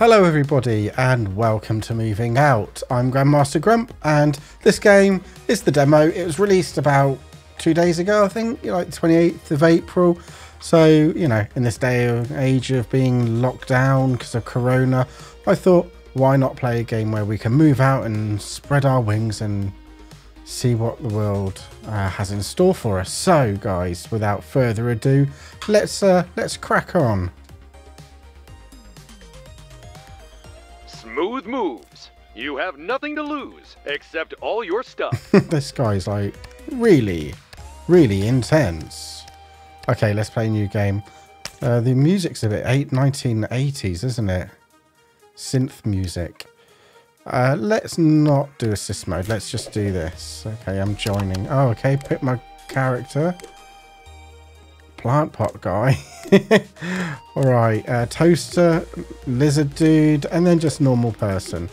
Hello everybody and welcome to Moving Out. I'm Grandmaster Grump and this game is the demo. It was released about two days ago I think, like 28th of April. So, you know, in this day and age of being locked down because of Corona, I thought why not play a game where we can move out and spread our wings and see what the world uh, has in store for us. So guys, without further ado, let's uh, let's crack on. Smooth moves. You have nothing to lose except all your stuff. this guy's like really, really intense. Okay, let's play a new game. Uh, the music's a bit eight, 1980s, isn't it? Synth music. Uh, let's not do assist mode. Let's just do this. Okay, I'm joining. Oh, okay. Pick my character. Plant pot guy. Alright, uh, toaster, lizard dude, and then just normal person.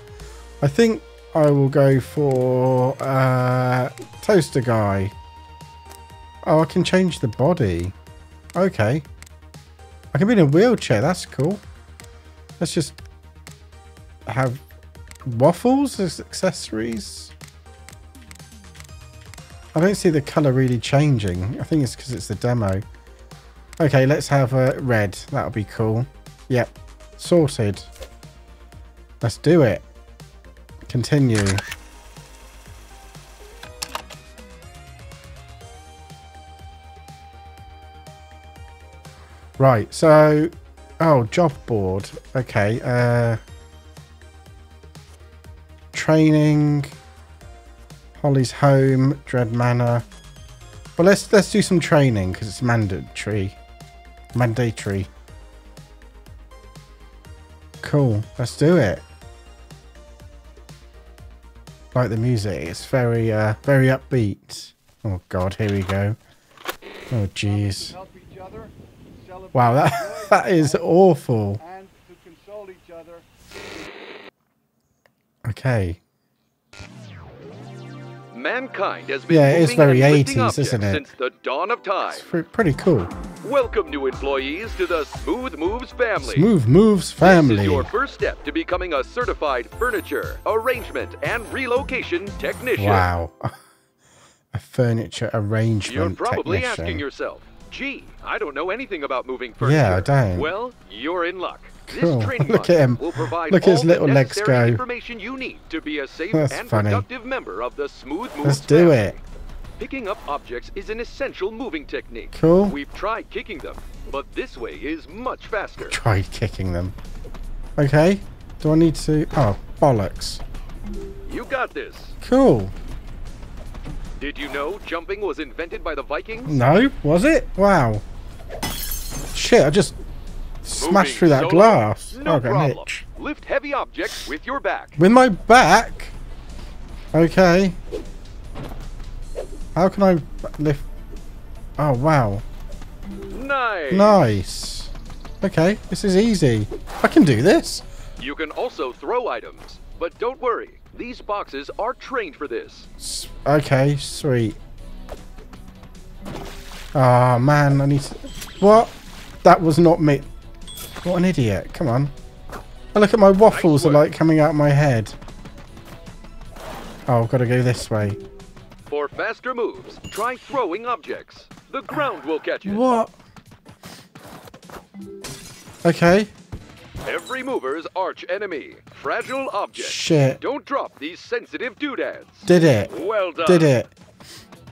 I think I will go for uh, toaster guy. Oh, I can change the body. Okay. I can be in a wheelchair. That's cool. Let's just have waffles as accessories. I don't see the colour really changing. I think it's because it's the demo. Okay, let's have a red. That'll be cool. Yep. Sorted. Let's do it. Continue. Right, so... Oh, job board. Okay, uh... Training. Holly's home. Dread Manor. Well, let's let's do some training because it's mandatory. Mandatory. Cool. Let's do it. Like the music. It's very uh very upbeat. Oh god, here we go. Oh jeez. Wow, that that is awful. Okay. Mankind has been Yeah, it is very 80s, isn't it? Since the dawn of time. It's pretty cool. Welcome, new employees, to the Smooth Moves family. Smooth Moves family. This is your first step to becoming a certified furniture, arrangement, and relocation technician. Wow. A furniture arrangement You're probably technician. asking yourself, gee, I don't know anything about moving furniture. Yeah, I don't. Well, you're in luck. Cool. This training Look at him. will provide Look at his little the legs go. information you need to be a safe That's and funny. productive member of the Smooth Moves Let's do it. Picking up objects is an essential moving technique. Cool. We've tried kicking them, but this way is much faster. Tried kicking them. Okay. Do I need to... Oh, bollocks. You got this. Cool. Did you know jumping was invented by the Vikings? No, was it? Wow. Shit, I just smashed Moving through that solo? glass. No oh, problem. itch. Lift heavy objects with your back. With my back? Okay. How can I lift... Oh, wow. Nice. Nice. Okay, this is easy. I can do this. You can also throw items, but don't worry. These boxes are trained for this. S- Okay, sweet. Ah, man, I need to... What? That was not me. What an idiot. Come on. Oh, look at my waffles are work. like coming out my head. Oh, I've got to go this way. For faster moves, try throwing objects. The ground will catch it. What? Okay. Every mover's arch enemy. Fragile objects. Shit. Don't drop these sensitive doodads. Did it. Well done. Did it.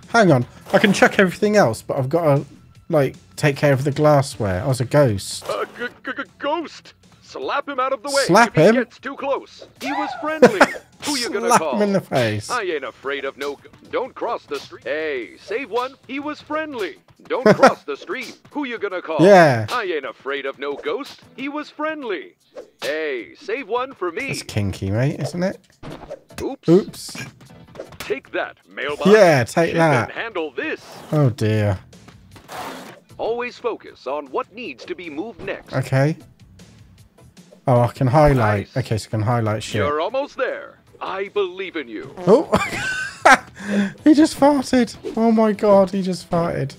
Hang on. I can chuck everything else, but I've got to, like, take care of the glassware. I was a ghost. A g- g- g- ghost. Slap him out of the way Slap if him? he gets too close. He was friendly. Who you gonna Slap call? him in the face. I ain't afraid of no. Don't cross the street. Hey, save one. He was friendly. Don't cross the street. Who you gonna call? Yeah. I ain't afraid of no ghost. He was friendly. Hey, save one for me. It's kinky, mate, isn't it? Oops. Oops. Take that, mailbox. Yeah, take She that. Handle this. Oh, dear. Always focus on what needs to be moved next. Okay. Oh, I can highlight. Nice. Okay, so I can highlight shit. You're almost there. I believe in you. Oh! he just farted. Oh my god, he just farted.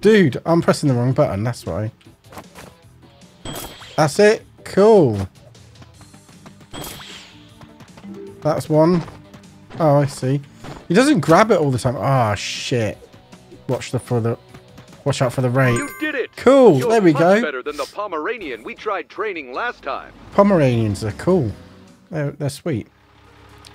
Dude, I'm pressing the wrong button, that's why. That's it. Cool. That's one. Oh, I see. He doesn't grab it all the time. Ah, oh, shit. Watch the for the watch out for the raid. You did it. Cool. You're there we much go. better than the Pomeranian we tried training last time. Pomeranians are cool. They're they're sweet.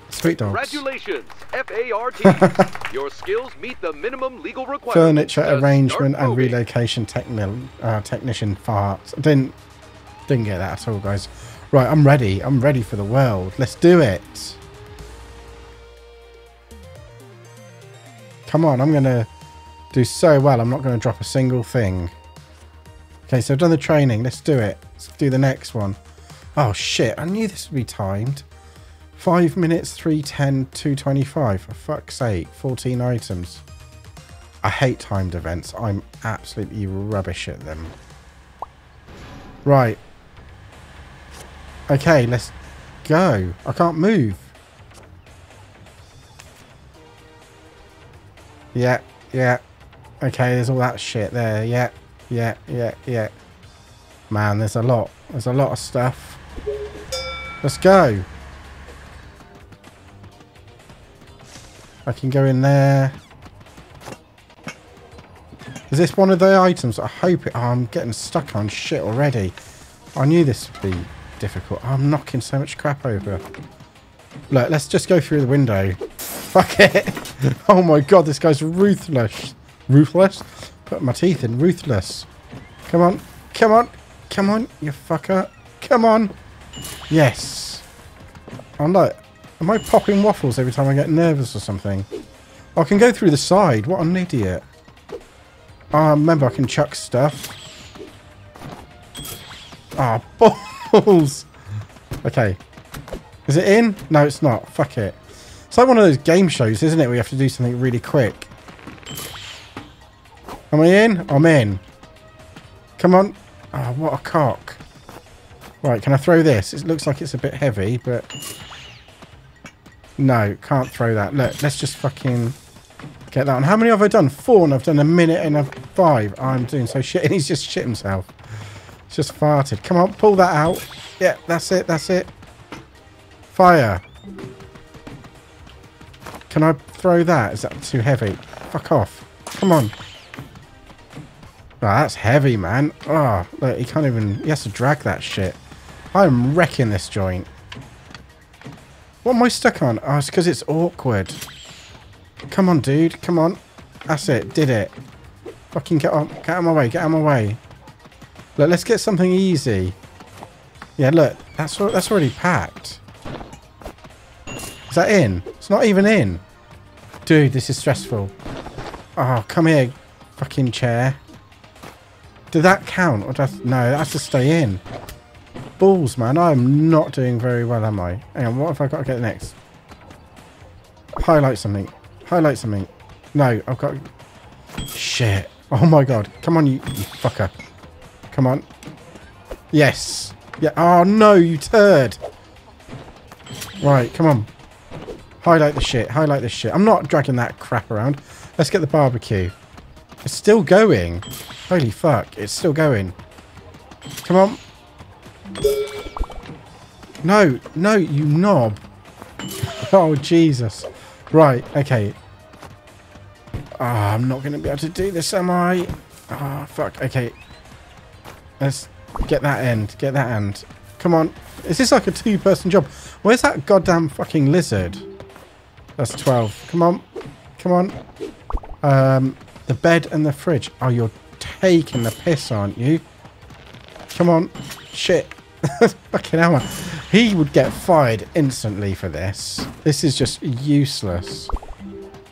Sweet dogs. Congratulations, FART. Your skills meet the minimum legal requirements. Furniture to arrangement and relocation techni uh, technician farts. I didn't didn't get that at all, guys. Right, I'm ready. I'm ready for the world. Let's do it. Come on, I'm gonna do so well. I'm not gonna drop a single thing. Okay, so I've done the training. Let's do it. Let's do the next one. Oh shit! I knew this would be timed. Five minutes, 310, 225. For fuck's sake, 14 items. I hate timed events. I'm absolutely rubbish at them. Right. Okay, let's go. I can't move. Yeah, yeah. Okay, there's all that shit there. Yeah, yeah, yeah, yeah. Man, there's a lot. There's a lot of stuff. Let's go. I can go in there. Is this one of the items? I hope it... Oh, I'm getting stuck on shit already. I knew this would be difficult. I'm knocking so much crap over. Look, let's just go through the window. Fuck it. oh my god, this guy's ruthless. Ruthless? Put my teeth in. Ruthless. Come on. Come on. Come on, you fucker. Come on. Yes. I'm like... Am I popping waffles every time I get nervous or something? I can go through the side. What an idiot. Ah, remember I can chuck stuff. Ah, balls. Okay. Is it in? No, it's not. Fuck it. It's like one of those game shows, isn't it? We have to do something really quick. Am I in? I'm in. Come on. Oh, what a cock. Right, can I throw this? It looks like it's a bit heavy, but... No, can't throw that. Look, let's just fucking get that on. How many have I done? Four, and I've done a minute and a five. I'm doing so shit, and he's just shit himself. He's just farted. Come on, pull that out. Yeah, that's it, that's it. Fire. Can I throw that? Is that too heavy? Fuck off. Come on. Oh, that's heavy, man. Oh, look, he can't even... He has to drag that shit. I'm wrecking this joint. What am I stuck on? Oh, it's because it's awkward. Come on, dude. Come on. That's it. Did it. Fucking get on. Get out of my way. Get out of my way. Look, let's get something easy. Yeah, look. That's that's already packed. Is that in? It's not even in. Dude, this is stressful. Oh, come here, fucking chair. Did that count? Or does, no, that has to stay in. Balls, man. I'm not doing very well, am I? Hang on, what have I got to get next? Highlight something. Highlight something. No, I've got... Shit. Oh my god. Come on, you, you fucker. Come on. Yes. Yeah. Oh no, you turd. Right, come on. Highlight the shit. Highlight the shit. I'm not dragging that crap around. Let's get the barbecue. It's still going. Holy fuck. It's still going. Come on. No. No, you knob. Oh, Jesus. Right. Okay. Ah, I'm not going to be able to do this, am I? Ah, fuck. Okay. Let's get that end. Get that end. Come on. Is this like a two-person job? Where's that goddamn fucking lizard? That's 12. Come on. Come on. Um, the bed and the fridge. Oh, you're taking the piss, aren't you? Come on. Shit. Fucking hell. He would get fired instantly for this. This is just useless.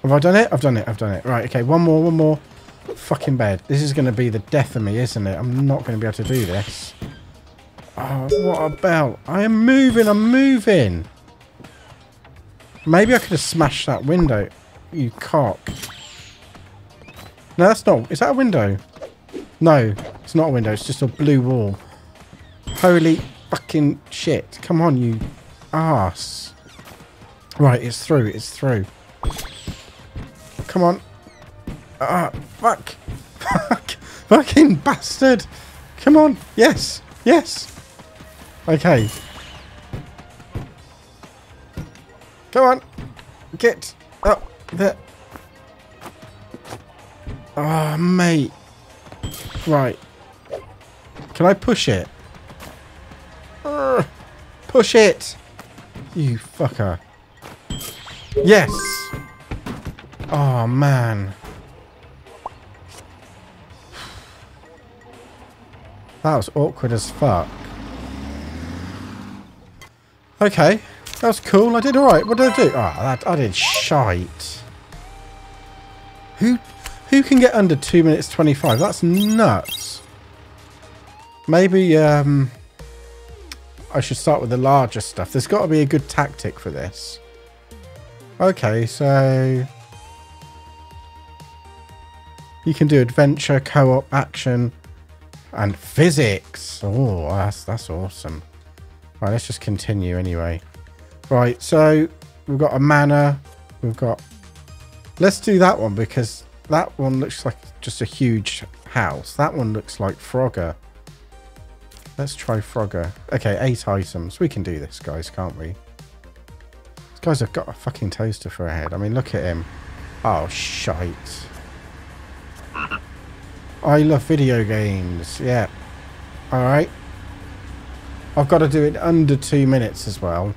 Have I done it? I've done it. I've done it. Right, okay. One more, one more. Fucking bed. This is going to be the death of me, isn't it? I'm not going to be able to do this. Oh, what a bell. I am moving. I'm moving. Maybe I could have smashed that window. You cock. No, that's not... Is that a window? No, it's not a window. It's just a blue wall. Holy fucking shit. Come on, you ass. Right, it's through. It's through. Come on. Ah, fuck. Fuck. Fucking bastard. Come on. Yes. Yes. Okay. Come on. Get up there. Oh, mate. Right. Can I push it? Push it! You fucker. Yes! Oh, man. That was awkward as fuck. Okay. That was cool. I did alright. What did I do? That, I did shite. Who who can get under 2 minutes 25? That's nuts. Maybe um, I should start with the larger stuff. There's got to be a good tactic for this. Okay, so... You can do adventure, co-op, action, and physics. Oh, that's, that's awesome. Right, let's just continue anyway. Right, so we've got a manor. We've got... Let's do that one because that one looks like just a huge house. That one looks like Frogger. Let's try Frogger. Okay, eight items. We can do this, guys, can't we? These guys have got a fucking toaster for a head. I mean, look at him. Oh, shite. I love video games. Yeah. Alright. I've got to do it under two minutes as well.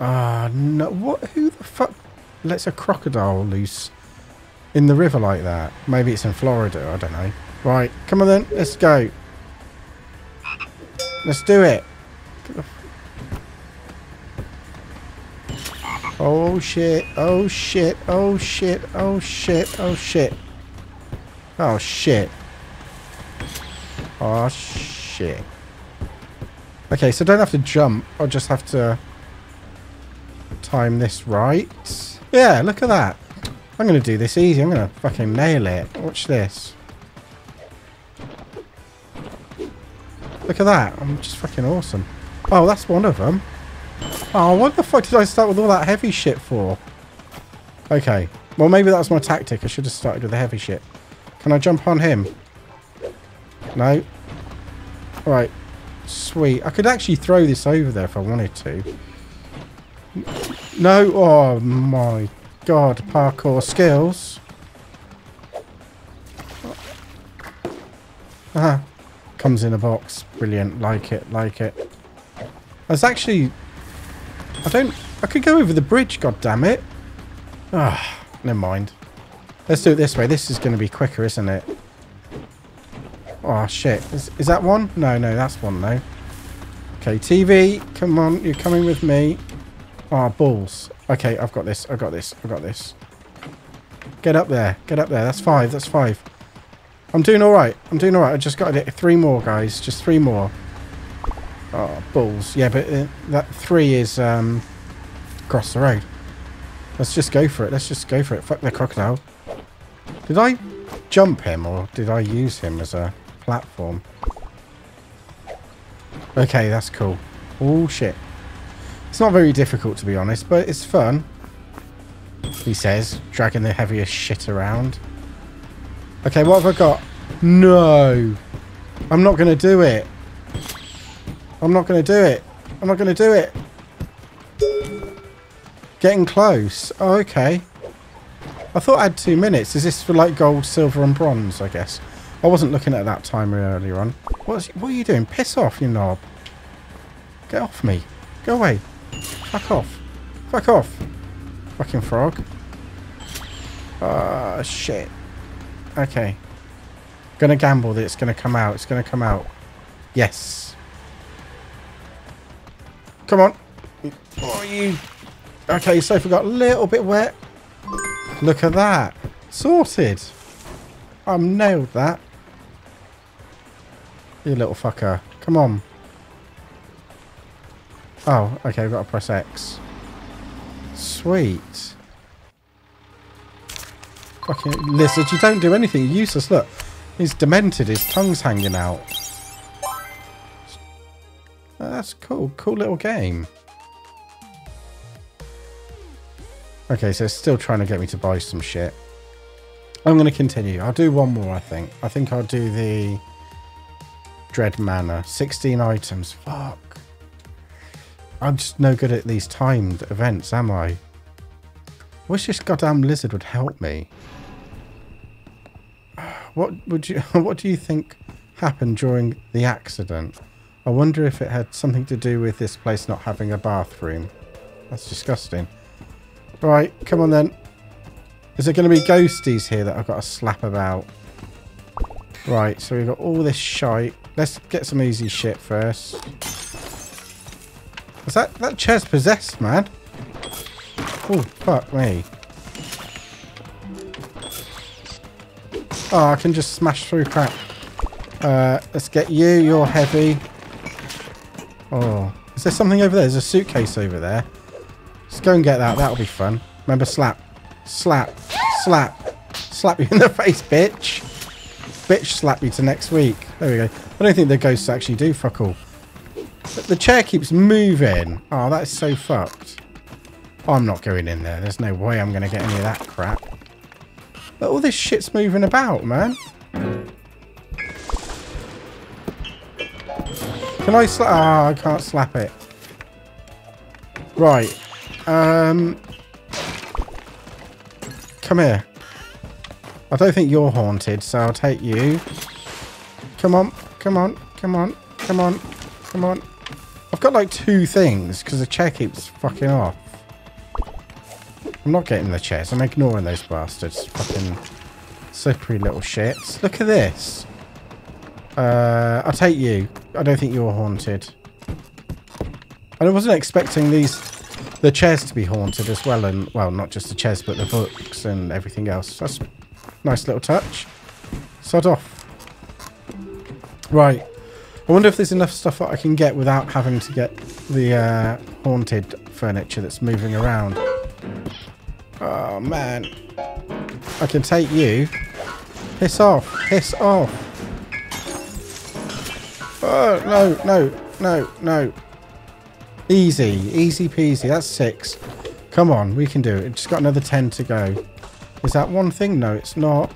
Ah, uh, no. What? Who the fuck lets a crocodile loose in the river like that? Maybe it's in Florida. I don't know. Right. Come on then. Let's go. Let's do it. Oh shit. Oh shit. Oh shit. Oh shit. Oh shit. Oh shit. Oh shit. Okay, so don't have to jump. I just have to time this right. Yeah, look at that. I'm going to do this easy. I'm going to fucking nail it. Watch this. Look at that. I'm just fucking awesome. Oh, that's one of them. Oh, what the fuck did I start with all that heavy shit for? Okay. Well, maybe that was my tactic. I should have started with the heavy shit. Can I jump on him? No. Right. Sweet. I could actually throw this over there if I wanted to. No. Oh, my God. Parkour skills. Ah. Comes in a box. Brilliant. Like it. Like it. Was actually... I don't... I could go over the bridge, God damn it. Ah, never mind. Let's do it this way. This is going to be quicker, isn't it? Oh, shit. Is, is that one? No, no, that's one, though. Okay, TV. Come on. You're coming with me. Oh, balls. Okay, I've got this. I've got this. I've got this. Get up there. Get up there. That's five. That's five. I'm doing all right. I'm doing all right. I just got get three more, guys. Just three more. Oh, balls. Yeah, but uh, that three is um, across the road. Let's just go for it. Let's just go for it. Fuck the crocodile. Did I jump him or did I use him as a platform? Okay, that's cool. Oh, shit. It's not very difficult, to be honest, but it's fun. He says, dragging the heaviest shit around. Okay, what have I got? No. I'm not going to do it. I'm not going to do it. I'm not going to do it. Getting close. Oh, okay. I thought I had two minutes. Is this for like gold, silver and bronze, I guess? I wasn't looking at that timer earlier on. What's, what are you doing? Piss off, you knob. Get off me. Go away. Fuck off. Fuck off. Fucking frog. Ah, uh, shit. Okay. Gonna gamble that it's gonna come out. It's gonna come out. Yes. Come on. Oh, you. Okay, sofa got a little bit wet. Look at that. Sorted. I've nailed that. You little fucker. Come on. Oh, okay, we've got to press X. Sweet. Fucking lizard, you don't do anything. You're useless. Look, he's demented. His tongue's hanging out. Uh, that's cool. Cool little game. Okay, so it's still trying to get me to buy some shit. I'm going to continue. I'll do one more, I think. I think I'll do the Dread Manor. 16 items. Fuck. I'm just no good at these timed events, am I? Wish this goddamn lizard would help me. What would you what do you think happened during the accident? I wonder if it had something to do with this place not having a bathroom. That's disgusting. Right, come on then. Is there going to be ghosties here that I've got to slap about? Right, so we've got all this shite. Let's get some easy shit first. Is that that chair's possessed, man? Oh, fuck me. Oh, I can just smash through crap. Uh, let's get you. You're heavy. Oh, is there something over there? There's a suitcase over there. Let's go and get that. That'll be fun. Remember, slap. Slap. Slap. Slap you in the face, bitch. Bitch slap you to next week. There we go. I don't think the ghosts actually do fuck all. But the chair keeps moving. Oh, that is so fucked. I'm not going in there. There's no way I'm going to get any of that crap. But all this shit's moving about, man. Can I slap? Ah, oh, I can't slap it. Right. Um. Come here. I don't think you're haunted, so I'll take you. Come on. Come on. Come on. Come on. Come on. I've got like two things because the chair keeps fucking off. I'm not getting the chairs. I'm ignoring those bastards. Fucking slippery little shits. Look at this. Uh, I'll take you. I don't think you're haunted. And I wasn't expecting these, the chairs to be haunted as well. And, well, not just the chairs, but the books and everything else. That's nice little touch. Sod off. Right. I wonder if there's enough stuff that I can get without having to get the uh, haunted furniture that's moving around. Oh, man. I can take you. Piss off. Piss off. Oh, no, no, no, no. Easy. Easy peasy. That's six. Come on, we can do it. Just got another ten to go. Is that one thing? No, it's not.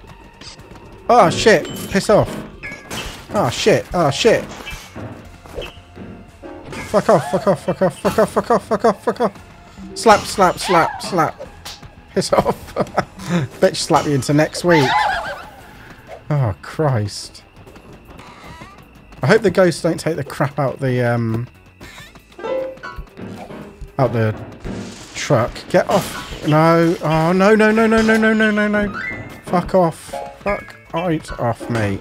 Oh, shit. Piss off. Oh, shit. Oh, shit. Fuck off, fuck off, fuck off, fuck off, fuck off, fuck off, fuck off. Slap, slap, slap, slap. Piss off. Bitch slap you into next week. Oh, Christ. I hope the ghosts don't take the crap out the, um... Out the truck. Get off. No. Oh, no, no, no, no, no, no, no, no, no. Fuck off. Fuck right off, mate.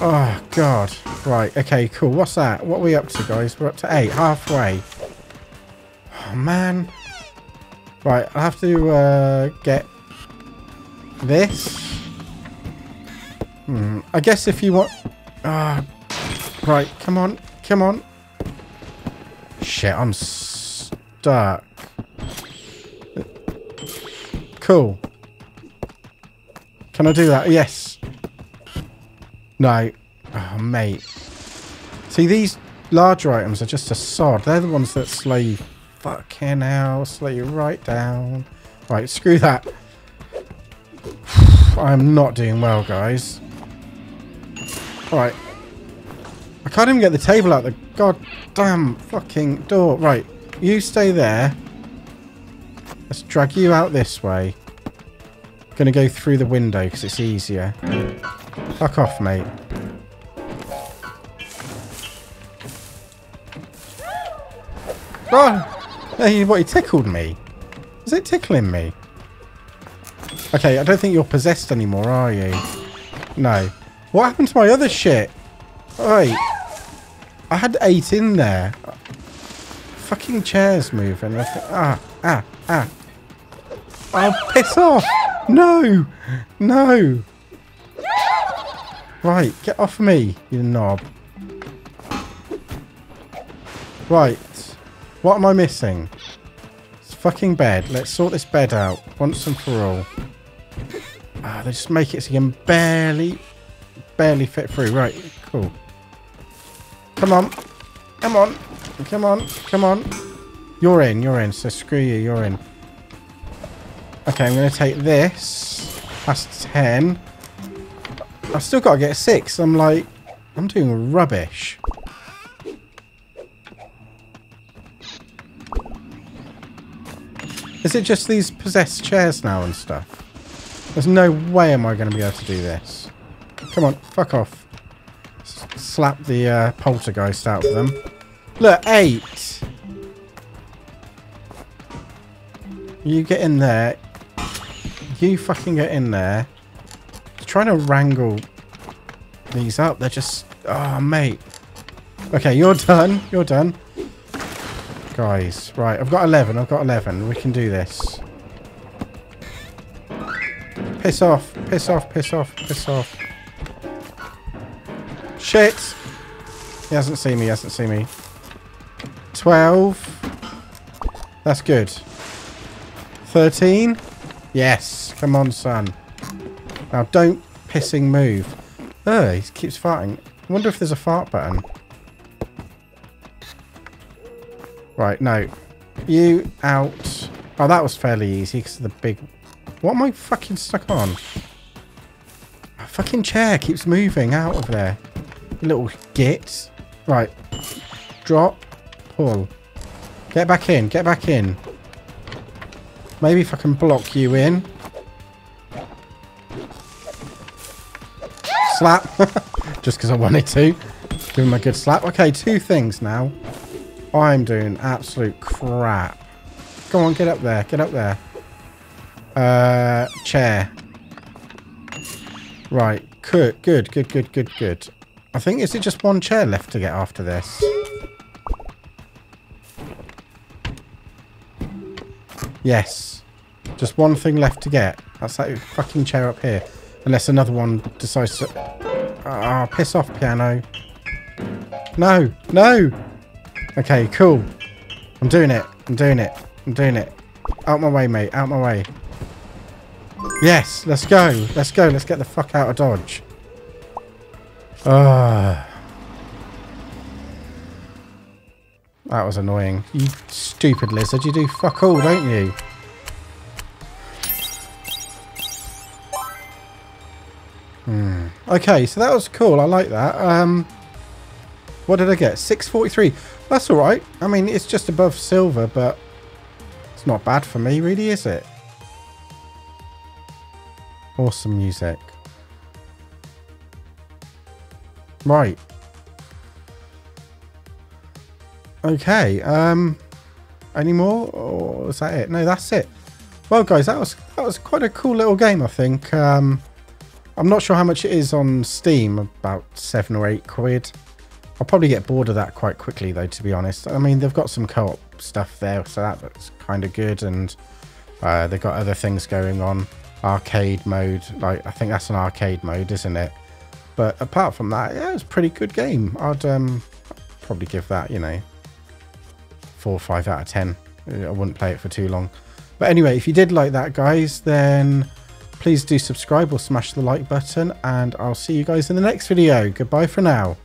Oh, God. Right, okay, cool. What's that? What are we up to, guys? We're up to eight. Halfway. Oh, man. Right, I have to uh, get this. Hmm. I guess if you want... Ah, right, come on. Come on. Shit, I'm stuck. Cool. Can I do that? Yes. No. Oh, mate. See, these larger items are just a sod. They're the ones that you fucking hell. Slow you right down. Right, screw that. I'm not doing well, guys. Alright. I can't even get the table out the goddamn fucking door. Right, you stay there. Let's drag you out this way. I'm Gonna go through the window because it's easier. Fuck off, mate. Oh! Hey, what, he tickled me? Is it tickling me? Okay, I don't think you're possessed anymore, are you? No. What happened to my other shit? Wait. I had eight in there. Fucking chairs moving. Ah, ah, ah. Oh, piss off! No! No! Right, get off me, you knob. Right. What am I missing? It's fucking bed. Let's sort this bed out once and for all. Ah, they just make it so you can barely, barely fit through. Right, cool. Come on. Come on. Come on. Come on. You're in. You're in. So screw you. You're in. Okay, I'm going to take this. That's 10. I've still got to get six. I'm like, I'm doing rubbish. Is it just these possessed chairs now and stuff? There's no way am I going to be able to do this. Come on, fuck off. S slap the uh, poltergeist out of them. Look, eight. You get in there. You fucking get in there. Trying to wrangle these up. They're just... Oh, mate. Okay, you're done. You're done. Guys, right. I've got 11. I've got 11. We can do this. Piss off. Piss off. Piss off. Piss off. Shit. He hasn't seen me. He hasn't seen me. 12. That's good. 13. Yes. Come on, son. Now, don't pissing move. Oh, he keeps farting. I wonder if there's a fart button. Right, no. You out. Oh, that was fairly easy because of the big... What am I fucking stuck on? A fucking chair keeps moving out of there. You little git. Right. Drop. Pull. Get back in. Get back in. Maybe if I can block you in. Slap. Just because I wanted to. Give him a good slap. Okay, two things now. I'm doing absolute crap. Go on, get up there. Get up there. Uh, chair. Right. Good, good, good, good, good, good. I think, is it just one chair left to get after this? Yes. Just one thing left to get. That's that fucking chair up here. Unless another one decides to... Ah, oh, piss off, piano. No, no. Okay, cool. I'm doing it. I'm doing it. I'm doing it. Out my way, mate. Out my way. Yes, let's go. Let's go. Let's get the fuck out of Dodge. Ah. That was annoying. You stupid lizard. You do fuck all, don't you? Hmm. Okay, so that was cool. I like that. Um, what did I get? 643. That's alright. I mean, it's just above silver, but it's not bad for me, really, is it? Awesome music. Right. Okay. Um, any more, or is that it? No, that's it. Well, guys, that was that was quite a cool little game. I think. Um, I'm not sure how much it is on Steam. About seven or eight quid. I'll probably get bored of that quite quickly, though. To be honest, I mean they've got some co-op stuff there, so that looks kind of good, and uh, they've got other things going on. Arcade mode, like I think that's an arcade mode, isn't it? But apart from that, yeah, it's a pretty good game. I'd um, probably give that, you know, four or five out of ten. I wouldn't play it for too long. But anyway, if you did like that, guys, then please do subscribe or smash the like button, and I'll see you guys in the next video. Goodbye for now.